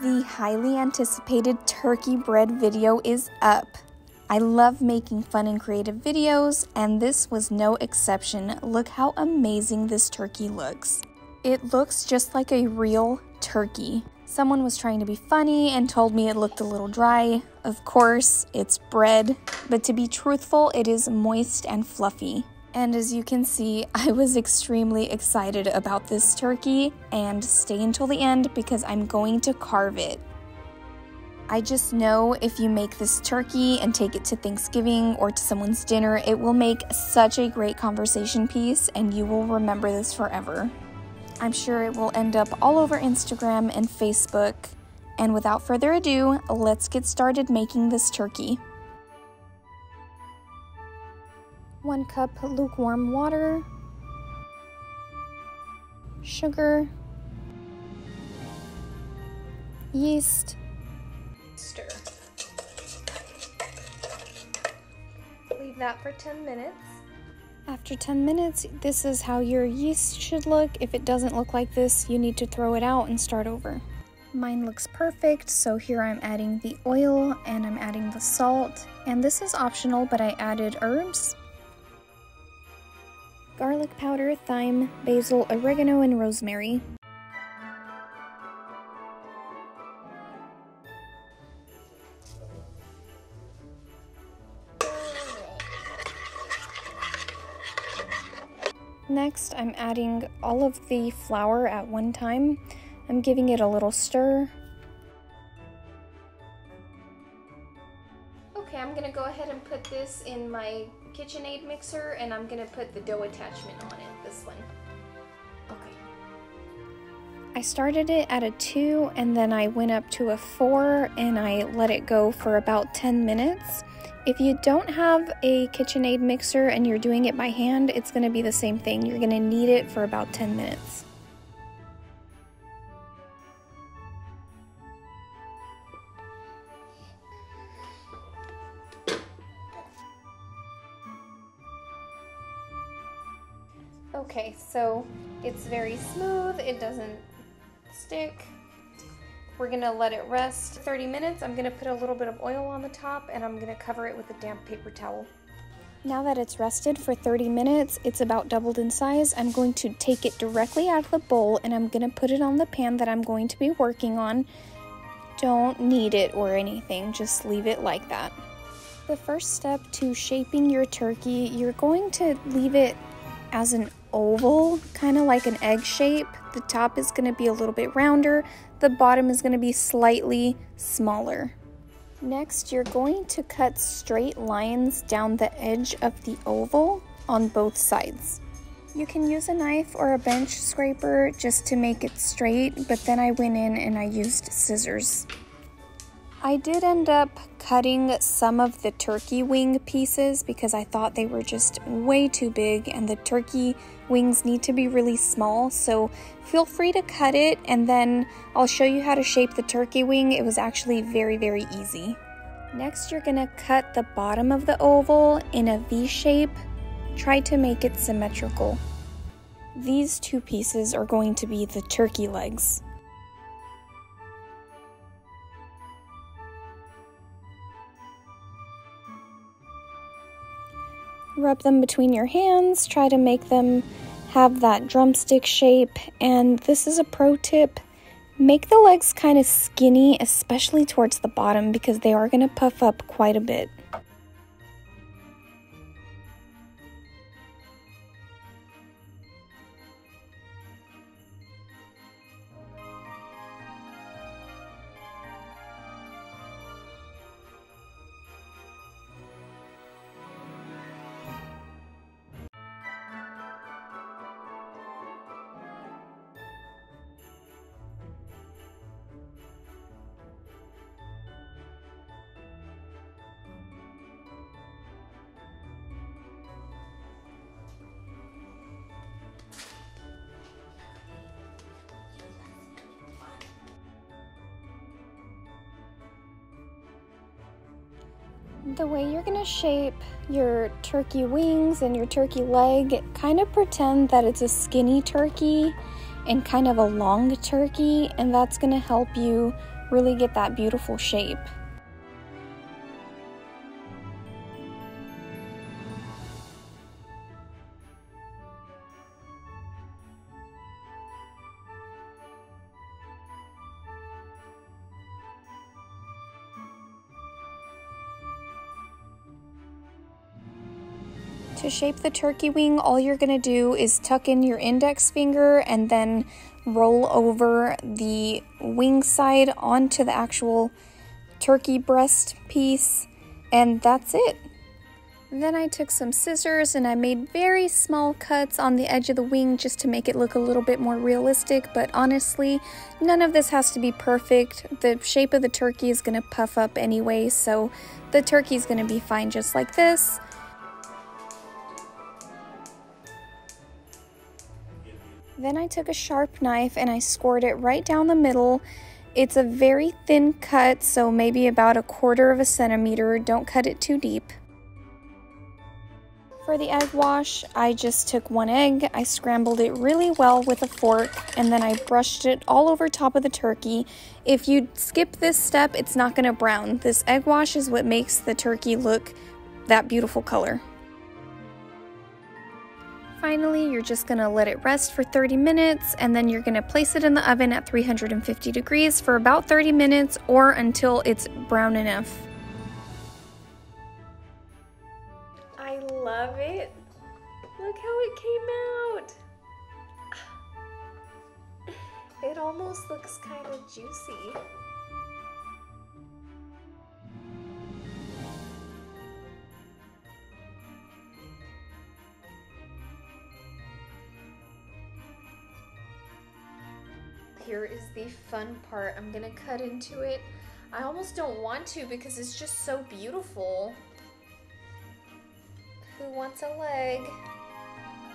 The highly anticipated turkey bread video is up. I love making fun and creative videos, and this was no exception. Look how amazing this turkey looks. It looks just like a real turkey. Someone was trying to be funny and told me it looked a little dry. Of course, it's bread, but to be truthful, it is moist and fluffy. And as you can see, I was extremely excited about this turkey and stay until the end because I'm going to carve it. I just know if you make this turkey and take it to Thanksgiving or to someone's dinner, it will make such a great conversation piece and you will remember this forever. I'm sure it will end up all over Instagram and Facebook. And without further ado, let's get started making this turkey. 1 cup lukewarm water, sugar, yeast, stir. Leave that for 10 minutes. After 10 minutes, this is how your yeast should look. If it doesn't look like this, you need to throw it out and start over. Mine looks perfect, so here I'm adding the oil and I'm adding the salt. And this is optional, but I added herbs garlic powder, thyme, basil, oregano, and rosemary. Next, I'm adding all of the flour at one time. I'm giving it a little stir. Okay, I'm gonna go ahead and put this in my KitchenAid mixer and I'm gonna put the dough attachment on it, this one. Okay. I started it at a 2 and then I went up to a 4 and I let it go for about 10 minutes. If you don't have a KitchenAid mixer and you're doing it by hand, it's to be the same thing. You're to knead it for about 10 minutes. Okay, so it's very smooth, it doesn't stick. We're gonna let it rest 30 minutes. I'm gonna put a little bit of oil on the top and I'm gonna cover it with a damp paper towel. Now that it's rested for 30 minutes, it's about doubled in size. I'm going to take it directly out of the bowl and I'm gonna put it on the pan that I'm going to be working on. Don't knead it or anything, just leave it like that. The first step to shaping your turkey, you're going to leave it as an oval, kind of like an egg shape. The top is going to be a little bit rounder, the bottom is going to be slightly smaller. Next, you're going to cut straight lines down the edge of the oval on both sides. You can use a knife or a bench scraper just to make it straight, but then I went in and I used scissors. I did end up cutting some of the turkey wing pieces because I thought they were just way too big and the turkey wings need to be really small. So feel free to cut it and then I'll show you how to shape the turkey wing. It was actually very, very easy. Next, you're gonna cut the bottom of the oval in a V shape. Try to make it symmetrical. These two pieces are going to be the turkey legs. Rub them between your hands, try to make them have that drumstick shape. And this is a pro tip make the legs kind of skinny, especially towards the bottom, because they are going to puff up quite a bit. The way you're gonna shape your turkey wings and your turkey leg, kind of pretend that it's a skinny turkey and kind of a long turkey, and that's gonna help you really get that beautiful shape. To shape the turkey wing, all you're going to do is tuck in your index finger and then roll over the wing side onto the actual turkey breast piece, and that's it. Then I took some scissors and I made very small cuts on the edge of the wing just to make it look a little bit more realistic, but honestly, none of this has to be perfect. The shape of the turkey is going to puff up anyway, so the turkey is going to be fine just like this. Then I took a sharp knife and I scored it right down the middle. It's a very thin cut, so maybe about a quarter of a centimeter. Don't cut it too deep. For the egg wash, I just took one egg, I scrambled it really well with a fork, and then I brushed it all over top of the turkey. If you skip this step, it's not going to brown. This egg wash is what makes the turkey look that beautiful color. Finally, you're just gonna let it rest for 30 minutes and then you're gonna place it in the oven at 350 degrees for about 30 minutes or until it's brown enough. I love it. Look how it came out. It almost looks kind of juicy. Here is the fun part. I'm gonna cut into it. I almost don't want to because it's just so beautiful. Who wants a leg?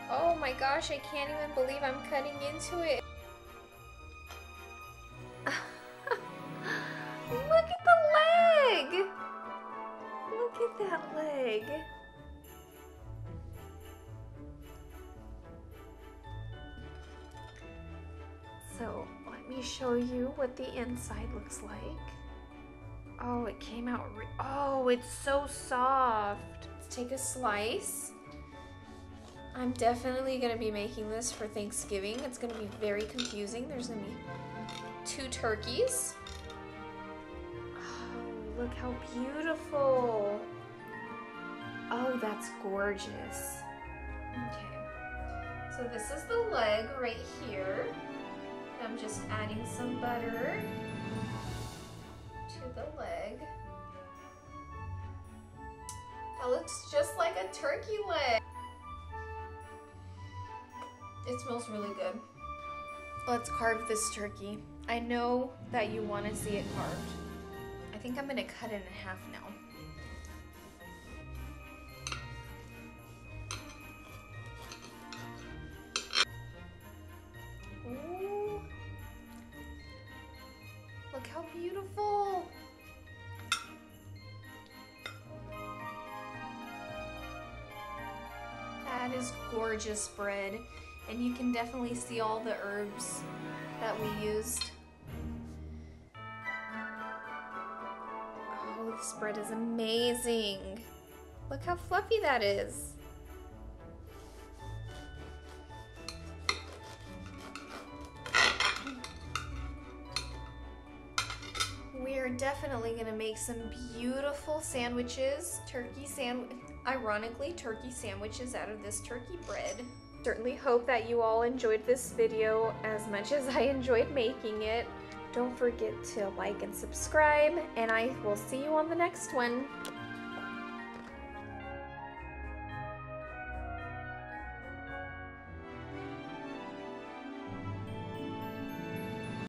Oh my gosh, I can't even believe I'm cutting into it. Look at the leg! Look at that leg. So let me show you what the inside looks like. Oh, it came out, oh, it's so soft. Let's take a slice. I'm definitely gonna be making this for Thanksgiving. It's gonna be very confusing. There's gonna be two turkeys. Oh, look how beautiful. Oh, that's gorgeous. Okay, so this is the leg right here. I'm just adding some butter to the leg. That looks just like a turkey leg. It smells really good. Let's carve this turkey. I know that you want to see it carved. I think I'm going to cut it in half now. That is gorgeous bread. And you can definitely see all the herbs that we used. Oh, this bread is amazing. Look how fluffy that is. We are definitely gonna make some beautiful sandwiches, turkey sandwich, ironically, turkey sandwiches out of this turkey bread. Certainly hope that you all enjoyed this video as much as I enjoyed making it. Don't forget to like and subscribe, and I will see you on the next one.